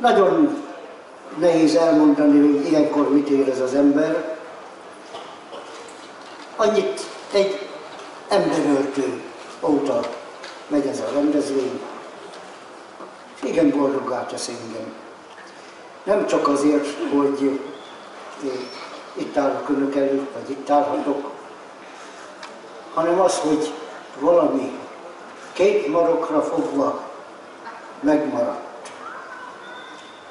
Nagyon nehéz elmondani, hogy ilyenkor mit érez az ember. Annyit egy emberöltő óta megy ez a rendezvény, igen boldoggá tesz engem. Nem csak azért, hogy itt állok önök előtt, vagy itt állhatok, hanem az, hogy valami két marokra fogva megmaradt.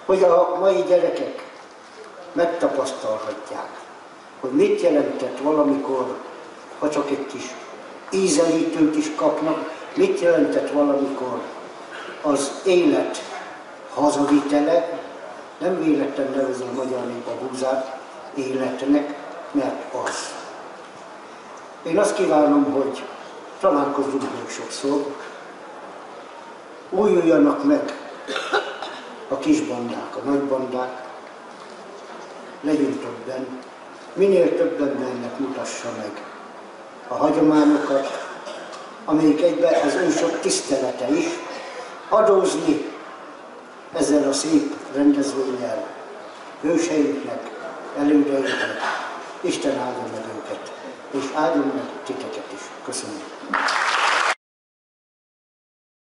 Hogy a mai gyerekek megtapasztalhatják, hogy mit jelentett valamikor, ha csak egy kis ízelítőt is kapnak, mit jelentett valamikor az élet hazavitele, nem véletlen nevezi a magyar nép a búzát életnek, mert az. Én azt kívánom, hogy találkozzunk még sokszor, újuljanak meg a kis bandák, a nagy bandák, legyünk többen, minél több embernek mutassa meg a hagyományokat, amelyik egyben az ősök tisztelete is, adózni ezzel a szép rendezvényel hőseinknek, elődeinknek. Isten áldja meg őket, és áldjon meg titeket is. Köszönöm.